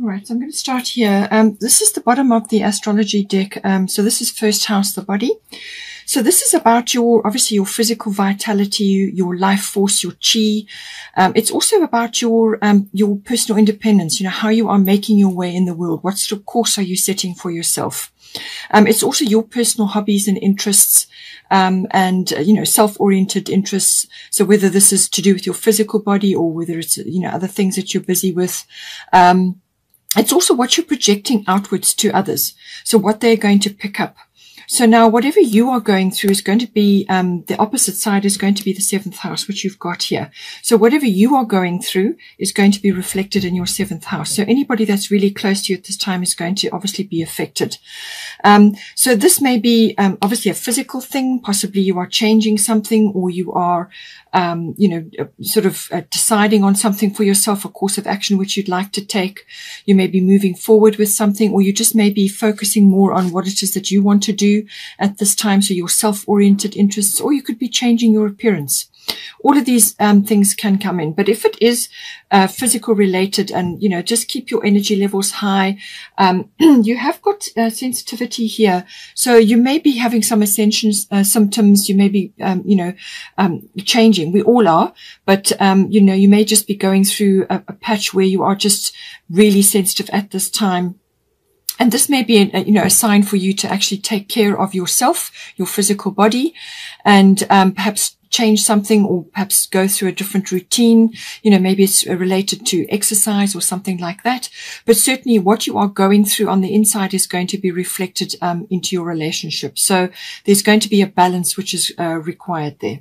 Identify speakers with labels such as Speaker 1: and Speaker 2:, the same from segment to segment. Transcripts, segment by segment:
Speaker 1: All right, so I'm going to start here. Um, this is the bottom of the astrology deck. Um, so this is first house, the body. So this is about your, obviously your physical vitality, your life force, your chi. Um, it's also about your, um, your personal independence, you know, how you are making your way in the world. What sort of course are you setting for yourself? Um, it's also your personal hobbies and interests. Um, and uh, you know self-oriented interests. So whether this is to do with your physical body or whether it's you know other things that you're busy with, um, it's also what you're projecting outwards to others. So what they're going to pick up. So now whatever you are going through is going to be, um, the opposite side is going to be the seventh house, which you've got here. So whatever you are going through is going to be reflected in your seventh house. So anybody that's really close to you at this time is going to obviously be affected. Um, so this may be, um, obviously a physical thing. Possibly you are changing something or you are, um, you know, uh, sort of uh, deciding on something for yourself, a course of action which you'd like to take. You may be moving forward with something, or you just may be focusing more on what it is that you want to do at this time. So your self-oriented interests, or you could be changing your appearance all of these um, things can come in. But if it is uh, physical related and, you know, just keep your energy levels high, um, you have got uh, sensitivity here. So you may be having some ascension uh, symptoms. You may be, um, you know, um, changing. We all are. But, um, you know, you may just be going through a, a patch where you are just really sensitive at this time. And this may be, a, you know, a sign for you to actually take care of yourself, your physical body, and um, perhaps change something or perhaps go through a different routine. You know, maybe it's related to exercise or something like that. But certainly what you are going through on the inside is going to be reflected um, into your relationship. So there's going to be a balance which is uh, required there.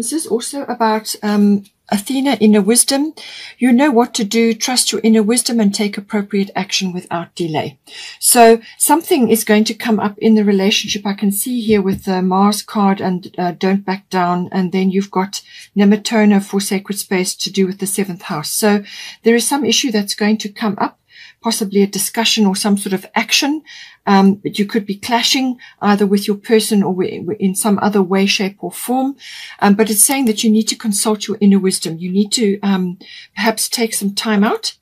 Speaker 1: This is also about um, Athena, inner wisdom. You know what to do. Trust your inner wisdom and take appropriate action without delay. So something is going to come up in the relationship. I can see here with the Mars card and uh, don't back down. And then you've got Nemetona for sacred space to do with the seventh house. So there is some issue that's going to come up possibly a discussion or some sort of action. Um, but you could be clashing either with your person or in some other way, shape or form. Um, but it's saying that you need to consult your inner wisdom. You need to um, perhaps take some time out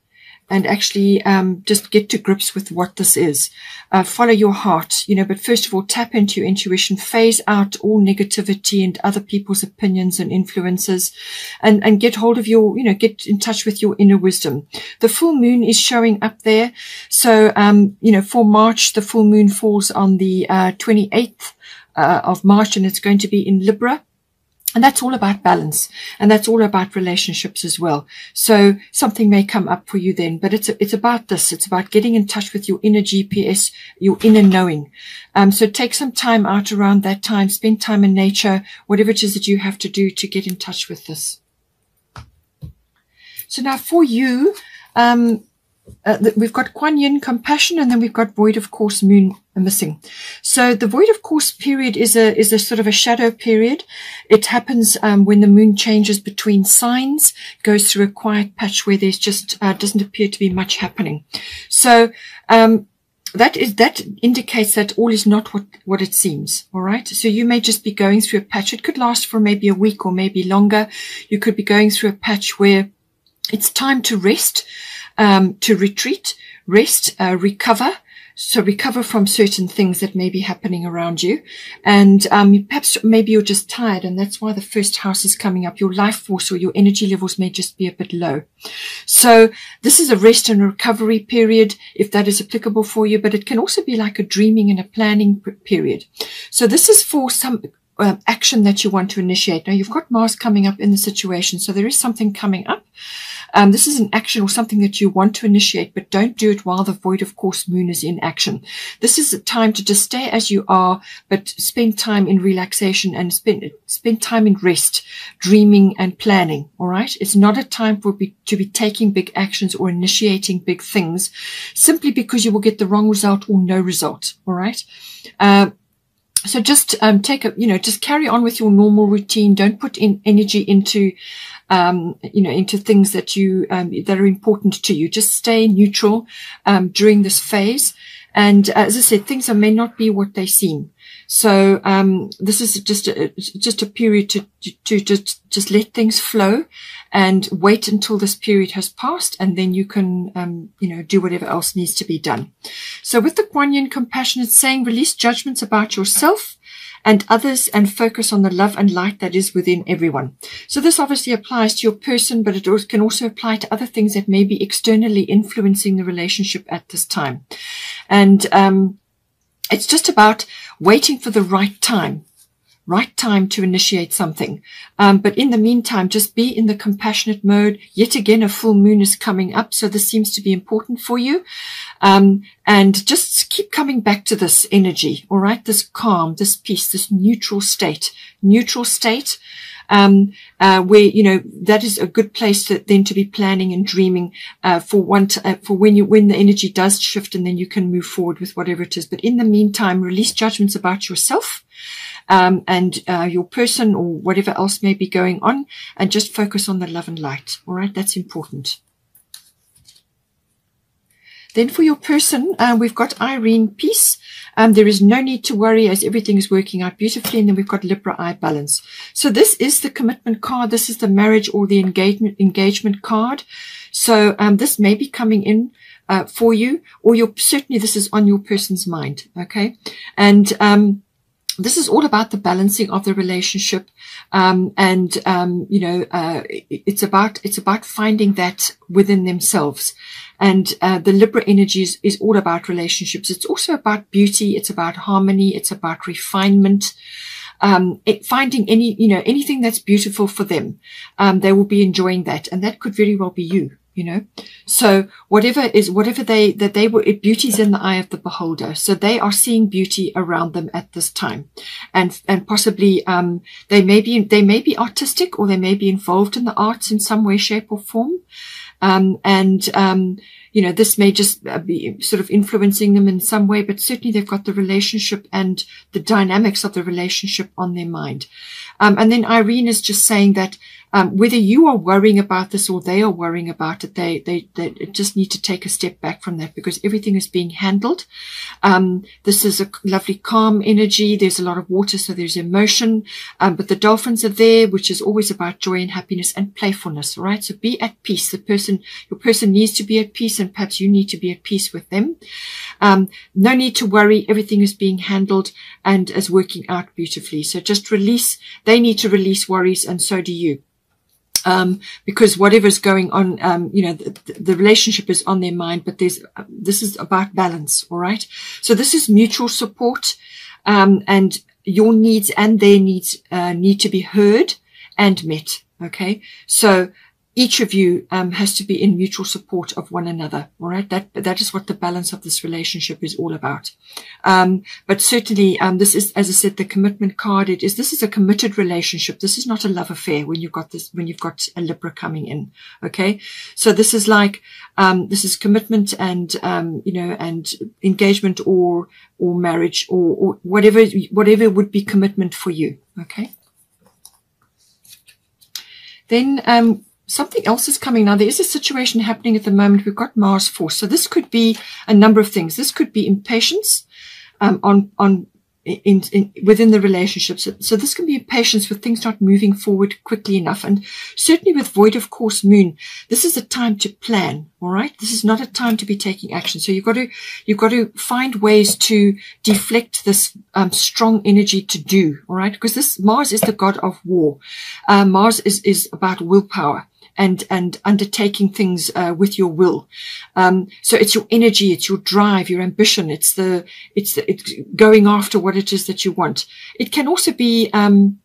Speaker 1: and actually um, just get to grips with what this is. Uh, follow your heart, you know, but first of all, tap into your intuition, phase out all negativity and other people's opinions and influences and, and get hold of your, you know, get in touch with your inner wisdom. The full moon is showing up there. So, um, you know, for March, the full moon falls on the uh, 28th uh, of March and it's going to be in Libra. And that's all about balance. And that's all about relationships as well. So something may come up for you then, but it's, it's about this. It's about getting in touch with your inner GPS, your inner knowing. Um, so take some time out around that time, spend time in nature, whatever it is that you have to do to get in touch with this. So now for you, um, uh, we've got Kuan Yin compassion and then we've got void of course moon missing. So the void of course period is a is a sort of a shadow period. It happens um, when the moon changes between signs, goes through a quiet patch where there's just uh, doesn't appear to be much happening. So um, that is that indicates that all is not what what it seems all right so you may just be going through a patch it could last for maybe a week or maybe longer you could be going through a patch where it's time to rest um, to retreat, rest, uh, recover. So recover from certain things that may be happening around you. And um, perhaps maybe you're just tired and that's why the first house is coming up. Your life force or your energy levels may just be a bit low. So this is a rest and recovery period if that is applicable for you, but it can also be like a dreaming and a planning period. So this is for some uh, action that you want to initiate. Now you've got Mars coming up in the situation. So there is something coming up. Um, this is an action or something that you want to initiate, but don't do it while the void of course moon is in action. This is a time to just stay as you are, but spend time in relaxation and spend, spend time in rest, dreaming and planning. All right. It's not a time for be, to be taking big actions or initiating big things simply because you will get the wrong result or no result. All right. Uh, so just um, take a, you know, just carry on with your normal routine. Don't put in energy into um, you know, into things that you, um, that are important to you. Just stay neutral, um, during this phase And uh, as I said, things may not be what they seem. So um, this is just a, just a period to, to just just let things flow, and wait until this period has passed, and then you can um, you know do whatever else needs to be done. So with the Kuan Yin compassion, it's saying release judgments about yourself and others and focus on the love and light that is within everyone. So this obviously applies to your person, but it can also apply to other things that may be externally influencing the relationship at this time. And um, it's just about waiting for the right time right time to initiate something. Um, but in the meantime, just be in the compassionate mode. Yet again, a full moon is coming up. So this seems to be important for you. Um, and just keep coming back to this energy. All right. This calm, this peace, this neutral state, neutral state. Um, uh, where you know that is a good place to, then to be planning and dreaming uh, for one uh, for when you when the energy does shift and then you can move forward with whatever it is. But in the meantime, release judgments about yourself um, and uh, your person or whatever else may be going on, and just focus on the love and light. All right, that's important. Then for your person, uh, we've got Irene Peace. Um, there is no need to worry as everything is working out beautifully. And then we've got Libra Eye Balance. So this is the commitment card. This is the marriage or the engagement engagement card. So um, this may be coming in uh, for you, or you're certainly this is on your person's mind. Okay, and um, this is all about the balancing of the relationship um, and um, you know uh, it's about it's about finding that within themselves. And uh, the libra energy is, is all about relationships. It's also about beauty. It's about harmony. It's about refinement. Um, it, finding any you know anything that's beautiful for them um, they will be enjoying that. And that could very well be you you know? So whatever is whatever they that they were beauty's in the eye of the beholder. So they are seeing beauty around them at this time. And and possibly um they may be they may be artistic or they may be involved in the arts in some way shape or form. Um and um you know this may just uh, be sort of influencing them in some way but certainly they've got the relationship and the dynamics of the relationship on their mind. Um, and then irene is just saying that um, whether you are worrying about this or they are worrying about it, they, they, they just need to take a step back from that because everything is being handled. Um, this is a lovely calm energy. There's a lot of water, so there's emotion. Um, but the dolphins are there, which is always about joy and happiness and playfulness. right? So be at peace. The person, your person needs to be at peace and perhaps you need to be at peace with them. Um, no need to worry. Everything is being handled and is working out beautifully. So just release. They need to release worries and so do you um, because whatever's going on, um, you know, the, the, relationship is on their mind, but there's, this is about balance. All right. So this is mutual support, um, and your needs and their needs, uh, need to be heard and met. Okay. So each of you um, has to be in mutual support of one another. All right, that that is what the balance of this relationship is all about. Um, but certainly, um, this is, as I said, the commitment card. It is this is a committed relationship. This is not a love affair when you've got this when you've got a Libra coming in. Okay, so this is like um, this is commitment and um, you know and engagement or or marriage or, or whatever whatever would be commitment for you. Okay. Then um, something else is coming now. There is a situation happening at the moment. We've got Mars force. So this could be a number of things. This could be impatience um, on, on, in, in, within the relationship. So, so, this can be impatience with things not moving forward quickly enough. And certainly with void of course moon, this is a time to plan. All right. This is not a time to be taking action. So you've got to, you've got to find ways to deflect this um, strong energy to do. All right. Because this Mars is the god of war. Uh, Mars is, is about willpower and and undertaking things uh, with your will. Um, so it's your energy, it's your drive, your ambition. It's the it's the, it's going after what it is that you want. It can also be um,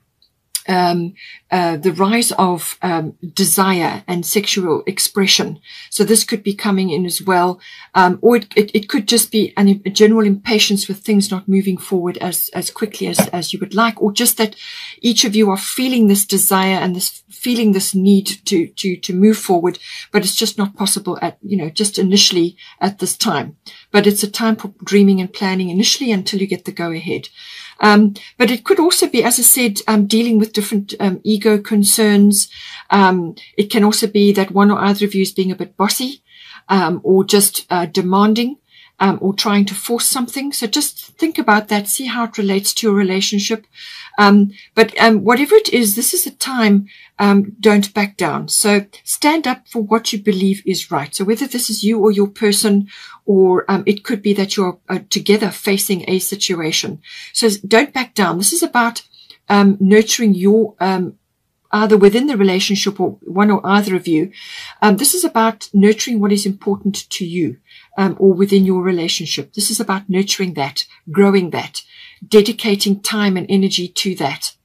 Speaker 1: um, uh, the rise of um, desire and sexual expression. So this could be coming in as well, um, or it, it, it, could just be an, a general impatience with things not moving forward as as quickly as as you would like, or just that each of you are feeling this desire and this feeling this need to to to move forward, but it's just not possible at you know just initially at this time. But it's a time for dreaming and planning initially until you get the go ahead. Um, but it could also be, as I said, um, dealing with different um, ego concerns. Um, it can also be that one or other of you is being a bit bossy um, or just uh, demanding. Um, or trying to force something. So just think about that, see how it relates to your relationship. Um, but um, whatever it is, this is a time, um, don't back down. So stand up for what you believe is right. So whether this is you or your person, or um, it could be that you're uh, together facing a situation. So don't back down. This is about um, nurturing your either within the relationship or one or either of you. Um, this is about nurturing what is important to you um, or within your relationship. This is about nurturing that, growing that, dedicating time and energy to that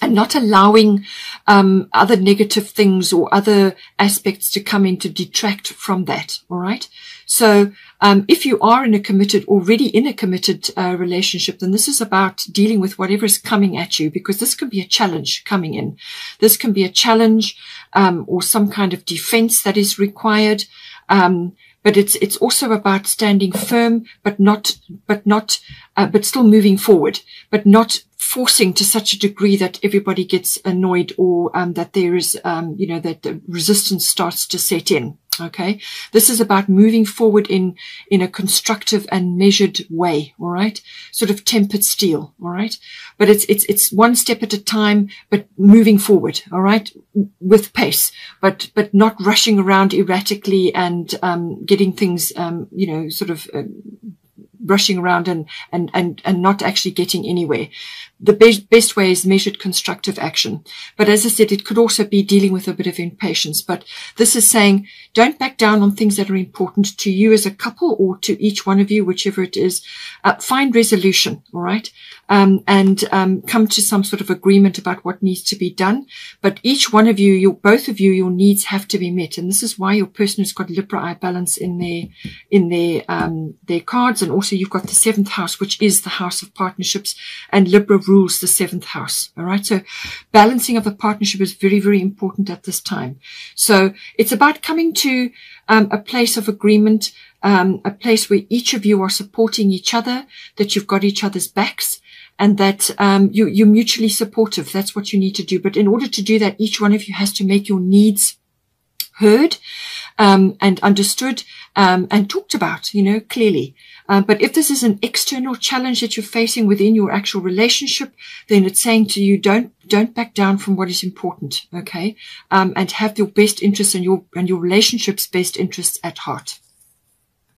Speaker 1: and not allowing um, other negative things or other aspects to come in to detract from that. All right. So um, if you are in a committed, already in a committed uh, relationship, then this is about dealing with whatever is coming at you because this can be a challenge coming in. This can be a challenge um, or some kind of defense that is required. Um, but it's it's also about standing firm, but not but not uh, but still moving forward, but not forcing to such a degree that everybody gets annoyed or um, that there is um, you know that the resistance starts to set in. Okay. This is about moving forward in, in a constructive and measured way. All right. Sort of tempered steel. All right. But it's, it's, it's one step at a time, but moving forward. All right. With pace, but, but not rushing around erratically and, um, getting things, um, you know, sort of, uh, rushing around and, and, and, and not actually getting anywhere. The best, best way is measured constructive action. But as I said, it could also be dealing with a bit of impatience. But this is saying don't back down on things that are important to you as a couple or to each one of you, whichever it is. Uh, find resolution. All right. Um, and um, come to some sort of agreement about what needs to be done. But each one of you, your both of you, your needs have to be met, and this is why your person who's got Libra eye balance in their in their um, their cards, and also you've got the seventh house, which is the house of partnerships, and Libra rules the seventh house. All right. So balancing of the partnership is very, very important at this time. So it's about coming to um, a place of agreement, um, a place where each of you are supporting each other, that you've got each other's backs and that um, you, you're mutually supportive. That's what you need to do. But in order to do that, each one of you has to make your needs heard um, and understood um, and talked about, you know, clearly. Um, but if this is an external challenge that you're facing within your actual relationship, then it's saying to you, don't don't back down from what is important, okay? Um, and have your best interests and your and your relationship's best interests at heart.